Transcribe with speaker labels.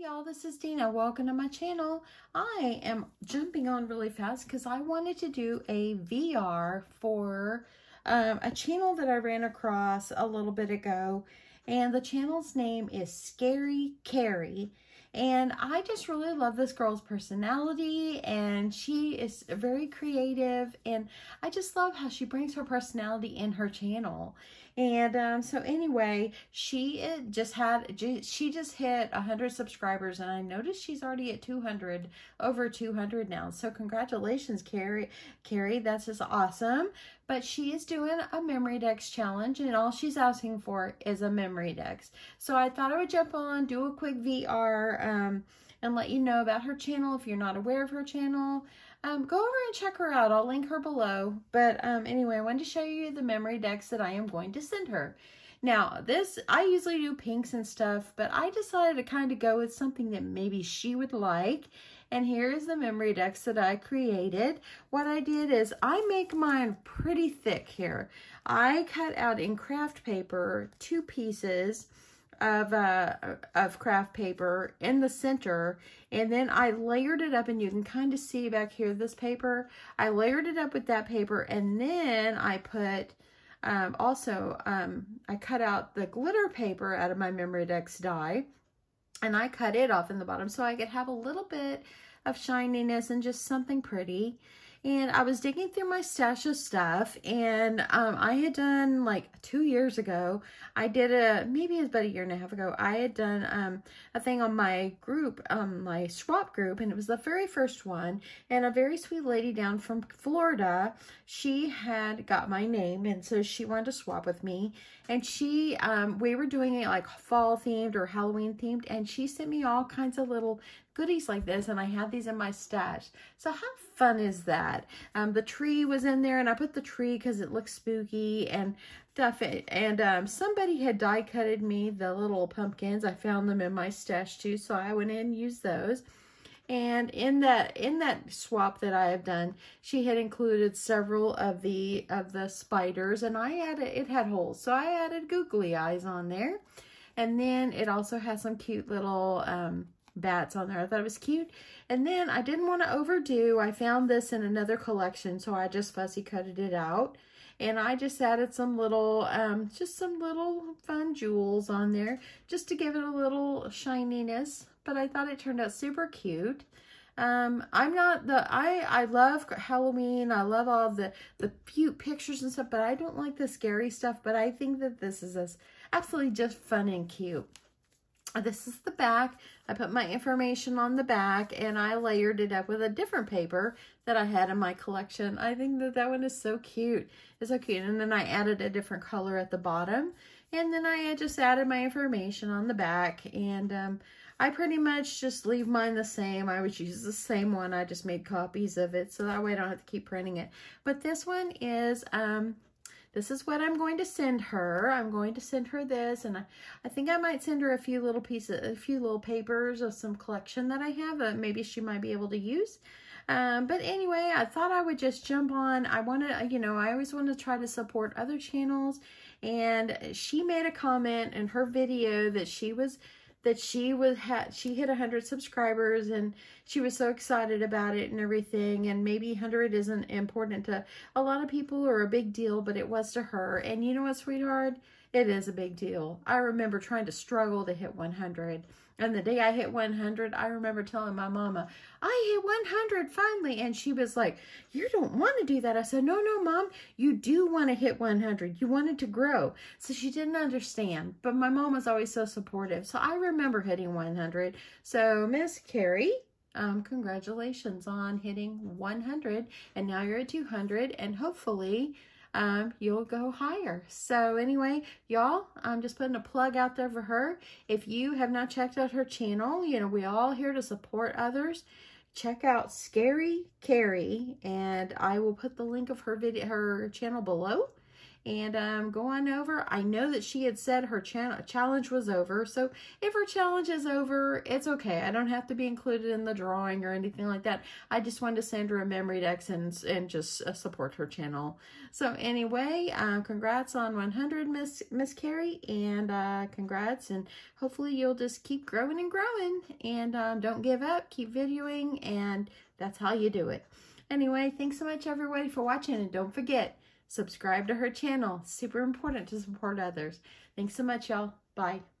Speaker 1: y'all, this is Deanna. Welcome to my channel. I am jumping on really fast because I wanted to do a VR for um, a channel that I ran across a little bit ago. And the channel's name is Scary Carrie. And I just really love this girl's personality and she is very creative and I just love how she brings her personality in her channel. And um, so anyway, she just had, she just hit 100 subscribers and I noticed she's already at 200, over 200 now. So congratulations, Carrie. Carrie, that's just awesome. But she is doing a Memorydex challenge and all she's asking for is a Memorydex. So I thought I would jump on, do a quick VR um, and let you know about her channel if you're not aware of her channel um, go over and check her out. I'll link her below. But um, anyway, I wanted to show you the Memorydex that I am going to send her. Now, this, I usually do pinks and stuff, but I decided to kind of go with something that maybe she would like. And here is the Memorydex that I created. What I did is I make mine pretty thick here. I cut out in craft paper two pieces of uh, of craft paper in the center and then I layered it up and you can kind of see back here this paper I layered it up with that paper and then I put um, also um, I cut out the glitter paper out of my Memorydex die and I cut it off in the bottom so I could have a little bit of shininess and just something pretty and I was digging through my stash of stuff and um, I had done like two years ago, I did a, maybe it was about a year and a half ago, I had done um, a thing on my group, um, my swap group, and it was the very first one. And a very sweet lady down from Florida, she had got my name and so she wanted to swap with me. And she, um, we were doing it like fall themed or Halloween themed and she sent me all kinds of little goodies like this and I had these in my stash. So how fun is that? Um, the tree was in there and I put the tree because it looks spooky and stuff. And um, somebody had die cutted me the little pumpkins. I found them in my stash too. So I went in and used those. And in that in that swap that I have done, she had included several of the of the spiders, and I added it had holes, so I added googly eyes on there. And then it also has some cute little um, bats on there. I thought it was cute. And then I didn't want to overdo. I found this in another collection, so I just fussy cutted it out. And I just added some little, um, just some little fun jewels on there just to give it a little shininess. But I thought it turned out super cute. Um, I'm not the, I, I love Halloween. I love all the, the cute pictures and stuff, but I don't like the scary stuff. But I think that this is absolutely just fun and cute. This is the back. I put my information on the back and I layered it up with a different paper that I had in my collection. I think that that one is so cute. It's so cute. And then I added a different color at the bottom. And then I just added my information on the back. And um, I pretty much just leave mine the same. I would use the same one. I just made copies of it. So that way I don't have to keep printing it. But this one is... Um, this is what I'm going to send her. I'm going to send her this, and I, I think I might send her a few little pieces, a few little papers of some collection that I have that maybe she might be able to use. Um, but anyway, I thought I would just jump on. I want to, you know, I always want to try to support other channels, and she made a comment in her video that she was that she was had she hit 100 subscribers and she was so excited about it and everything. And maybe 100 isn't important to a lot of people or a big deal but it was to her. And you know what sweetheart it is a big deal. I remember trying to struggle to hit 100. And the day I hit 100, I remember telling my mama, I hit 100 finally. And she was like, you don't want to do that. I said, no, no, mom, you do want to hit 100. You wanted to grow. So she didn't understand. But my mom was always so supportive. So I remember hitting 100. So Miss Carrie, um, congratulations on hitting 100. And now you're at 200. And hopefully um, you'll go higher. So anyway, y'all, I'm just putting a plug out there for her. If you have not checked out her channel, you know, we all here to support others. Check out Scary Carrie, and I will put the link of her video, her channel below. And um, go on over. I know that she had said her challenge was over, so if her challenge is over, it's okay. I don't have to be included in the drawing or anything like that. I just wanted to send her a memory dex and, and just uh, support her channel. So anyway, uh, congrats on 100, Miss Miss Carrie, and uh, congrats, and hopefully you'll just keep growing and growing, and um, don't give up, keep videoing, and that's how you do it. Anyway, thanks so much everybody for watching, and don't forget, subscribe to her channel. Super important to support others. Thanks so much, y'all. Bye.